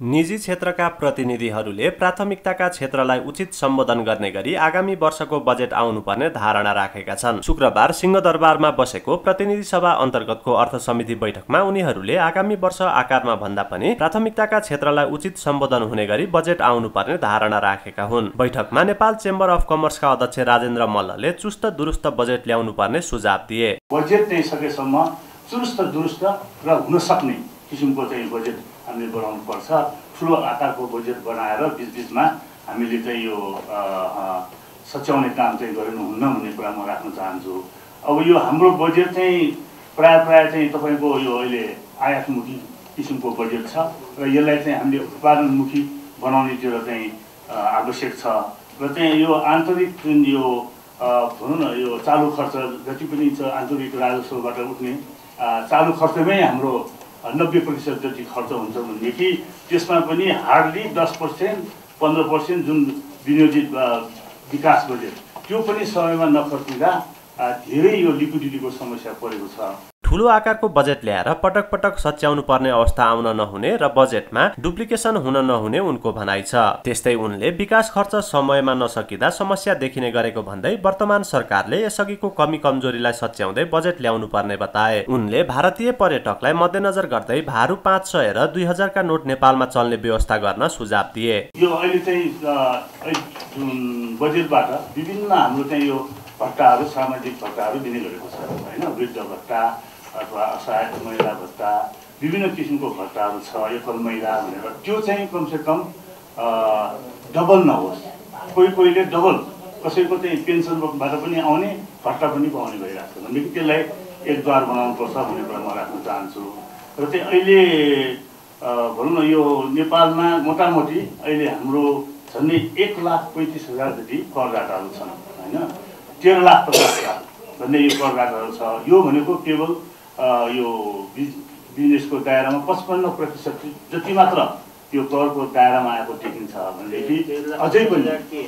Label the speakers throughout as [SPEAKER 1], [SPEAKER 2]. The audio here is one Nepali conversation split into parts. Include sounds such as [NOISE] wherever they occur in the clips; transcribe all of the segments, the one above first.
[SPEAKER 1] निजी क्षेत्रका प्रतिनिधिहरूले प्राथमिकताका क्षेत्रलाई उचित सम्बोधन गर्ने गरी आगामी वर्षको बजेट आउनुपर्ने धारणा राखेका छन्। शुक्रबार सिंहदरबारमा बसेको प्रतिनिधि सभा अन्तर्गतको अर्थ समिति बैठकमा उनीहरूले आगामी वर्ष आकारमा भन्दा पनि प्राथमिकताका क्षेत्रलाई उचित सम्बोधन हुने गरी बजेट आउनुपर्ने धारणा राखेका हुन्। बैठकमा नेपाल चेम्बर अफ कमर्सका अध्यक्ष राजेन्द्र मल्लले चुस्त दुरुस्त बजेट ल्याउनु पर्ने सुझाव दिए।
[SPEAKER 2] बजेट चाहिँ सकेसम्म चुस्त दुरुस्त र हुन सक्ने किसिमको बजेट हामीले बनाउनु पर्छ। ठुलो आकारको बजेट बनाएर बिचबिचमा हामीले चाहिँ यो सच्याउने काम चाहिँ गरिनुहुन्न भन्ने कुरा म राख्न चाहन्छु। अब यो हाम्रो बजेट चाहिँ प्रायः प्रायः चाहिँ तपाईँको यो अहिले आयातमुखी किसिमको बजेट छ र यसलाई चाहिँ हामीले उत्पादनमुखी बनाउनेतिर चाहिँ आवश्यक छ। र चाहिँ यो आन्तरिक जुन यो भनौँ न यो चालु खर्च जति पनि छ आन्तरिक राजस्वबाट उठ्ने चालु खर्चमै हाम्रो नब्बे प्रतिशत जति खर्च हुन्छ भनेदेखि त्यसमा पनि हार्डली दस पर्सेन्ट पन्ध्र पर्सेन्ट जुन विनियोजित विकास बजेट त्यो पनि समयमा नखर्चिँदा धेरै यो लिक्विडिटीको समस्या परेको छ।
[SPEAKER 1] ठुलो आकारको बजेट ल्याएर पटक पटक सच्याउनु पर्ने अवस्था आउन नहुने र बजेटमा डुप्लिकेसन हुन नहुने उनको भनाइ छ। त्यस्तै उनले विकास खर्च समयमा नसकिँदा समस्या देखिने गरेको भन्दै वर्तमान सरकारले यसअघिको कमी कमजोरीलाई सच्याउँदै बजेट ल्याउनु पर्ने बताए। उनले भारतीय पर्यटकलाई मध्यनजर गर्दै भारु पाँच सय र दुई हजारका नोट नेपालमा चल्ने व्यवस्था गर्न सुझाव दिए।
[SPEAKER 2] यो अहिले चाहिँ बजेटबाट विभिन्न हाम्रो चाहिँ यो भट्टाहरू सामाजिक भट्टाहरू दिने गरेको छ होइन? वृद्ध भट्टा अथवा असहाय महिला भत्ता विभिन्न किसिमको भत्ताहरू छ एकल महिला भनेर। त्यो चाहिँ कमसेकम डबल नहोस्। कोही कोहीले डबल कसैको चाहिँ पेन्सनबाट पनि आउने भत्ता पनि पाउने भइरहेको छ। भनेदेखि त्यसलाई एकद्वार बनाउनुपर्छ भन्ने कुरा म राख्न चाहन्छु। र चाहिँ अहिले भनौँ न यो नेपालमा मोटामोटी अहिले हाम्रो झन्डै एक लाख पैँतिस हजार जति करदाताहरू छन् होइन? तेह्र लाख पचास हजार भन्ने यो करदाताहरू छ। यो भनेको केवल यो बिजनेसको दायरामा पचपन्न प्रतिशत जति मात्र यो करको दायरामा आएको देखिन्छ भनेदेखि अझै पनि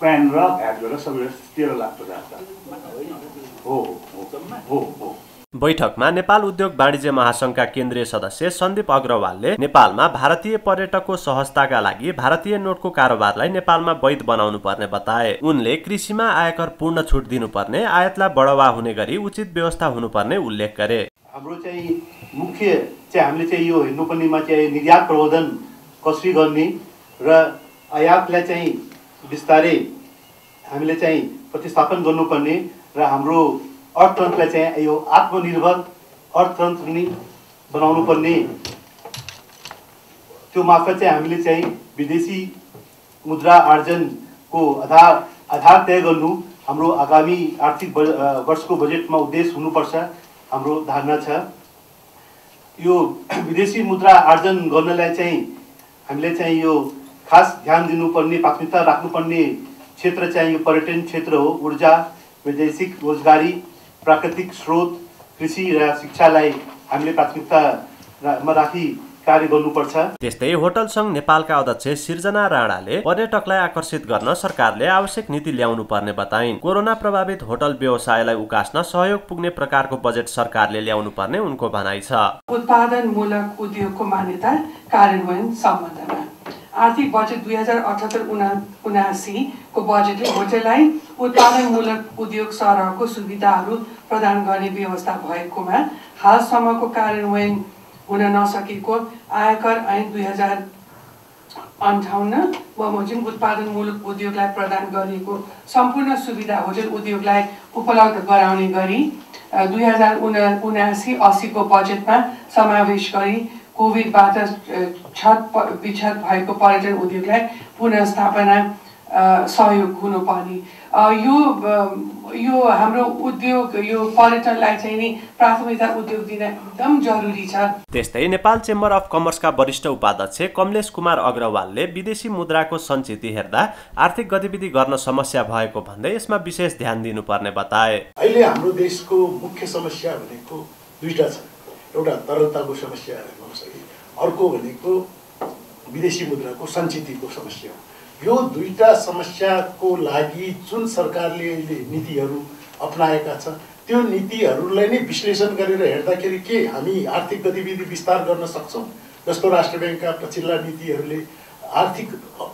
[SPEAKER 2] प्यान र भ्याट गरेर सबै तेह्र लाख पचास हो हो हो।
[SPEAKER 1] बैठकमा नेपाल उद्योग वाणिज्य महासंघका केन्द्रीय सदस्य सन्दीप अग्रवालले नेपालमा भारतीय पर्यटकको सहजताका लागि भारतीय नोटको कारोबारलाई नेपालमा वैध बनाउनु पर्ने बताए। उनले कृषिमा आयकर पूर्ण छुट दिनुपर्ने आयातलाई बढावा हुने गरी उचित व्यवस्था हुनुपर्ने उल्लेख गरे।
[SPEAKER 3] हाम्रो चाहिँ मुख्य चाहिँ हामीले चाहिँ यो हेर्नुपर्नेमा चाहिँ निर्यात प्रबन्धन कसरी गर्ने र आयातलाई चाहिँ बिस्तारै हामीले चाहिँ प्रतिस्थापन गर्नुपर्ने र हाम्रो अर्थतन्त्रलाई चाहिँ यो आत्मनिर्भर अर्थतन्त्र नि बनाउनु पर्ने त्यो मार्फत चाहिँ हामीले चाहिँ विदेशी मुद्रा आर्जनको आधार आधार तय गर्नु हाम्रो आगामी आर्थिक वर्षको बजेटमा उद्देश्य हुनुपर्छ हाम्रो धारणा छ। यो [CLEARS THROAT] विदेशी मुद्रा आर्जन गर्नलाई चाहिँ हामीले चाहिँ यो खास ध्यान दिनुपर्ने प्राथमिकता राख्नुपर्ने क्षेत्र चाहिँ यो पर्यटन क्षेत्र हो ऊर्जा वैदेशिक रोजगारी प्राकृतिक स्रोत कृषि र शिक्षालाई हामीले प्राथमिकतामा राखी कार्य गर्नुपर्छ।
[SPEAKER 1] त्यस्तै होटल सङ्घ नेपालका अध्यक्ष सिर्जना राणाले पर्यटकलाई आकर्षित गर्न सरकारले आवश्यक नीति ल्याउनु पर्ने बताइन्। कोरोना प्रभावित होटल व्यवसायलाई उकास्न सहयोग पुग्ने प्रकारको बजेट सरकारले ल्याउनु पर्ने उनको भनाइ छ।
[SPEAKER 4] उत्पादनमूलक उद्योगको मान्यता कार्यान्वयन सम्बन्धमा। आर्थिक बजेट दुई हजार अठहत्तर उना उनासीको बजेटले होटेललाई उत्पादनमूलक उद्योग सरहको सुविधाहरू प्रदान गर्ने व्यवस्था भएकोमा हालसम्मको कार्यान्वयन हुन नसकेको आयकर ऐन दुई हजार अन्ठाउन्न बमोजिम उत्पादनमूलक उद्योगलाई प्रदान गरिएको सम्पूर्ण सुविधा होटेल उद्योगलाई उपलब्ध गराउने गरी दुई हजार उना उनासी असीको बजेटमा समावेश गरी कोभिडबाट छत विछत भएको पर्यटन उद्योगलाई पुनस्थापना सहयोग हुनुपर्ने यो यो हाम्रो उद्योग यो पर्यटनलाई चाहिँ नि प्राथमिकता उद्योग दिन एकदम जरुरी छ।
[SPEAKER 1] त्यस्तै नेपाल चेम्बर अफ कमर्सका वरिष्ठ उपाध्यक्ष कमलेश कुमार अग्रवालले विदेशी मुद्राको सञ्चिति हेर्दा आर्थिक गतिविधि गर्न समस्या भएको भन्दै यसमा विशेष ध्यान दिनुपर्ने बताए।
[SPEAKER 5] अहिले हाम्रो देशको मुख्य समस्या भनेको दुईटा छ। एउटा तरलताको समस्या अर्को भनेको विदेशी मुद्राको सञ्चितिको समस्या हो। यो दुईवटा समस्याको लागि जुन सरकारले नीतिहरू अप्नाएका छ त्यो नीतिहरूलाई नै विश्लेषण गरेर हेर्दाखेरि के हामी आर्थिक गतिविधि विस्तार गर्न सक्छौँ? जस्तो राष्ट्र ब्याङ्कका पछिल्ला नीतिहरूले आर्थिक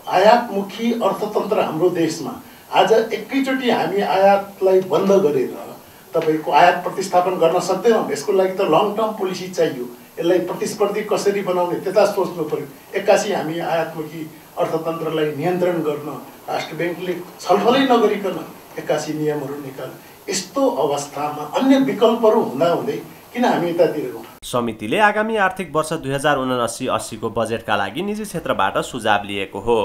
[SPEAKER 5] आयातमुखी अर्थतन्त्र हाम्रो देशमा आज एकैचोटि हामी आयातलाई बन्द गरेर तपाईँको आयात प्रतिस्थापन गर्न सक्दैनौँ। यसको लागि त लङ टर्म पोलिसी चाहियो। यसलाई प्रतिस्पर्धी कसरी बनाउने त्यता सोच्नु पऱ्यो एक्कासी हामी आयातमुखी अर्थतन्त्रलाई नियन्त्रण गर्न राष्ट्र ब्याङ्कले छलफलै नगरिकन एक्कासी नियमहरू निकाल। यस्तो अवस्थामा अन्य विकल्पहरू हुँदाहुँदै किन हामी यतातिर गयौँ?
[SPEAKER 1] समितिले आगामी आर्थिक वर्ष दुई हजार उनासी अस्सीको बजेटका लागि निजी क्षेत्रबाट सुझाव लिएको हो।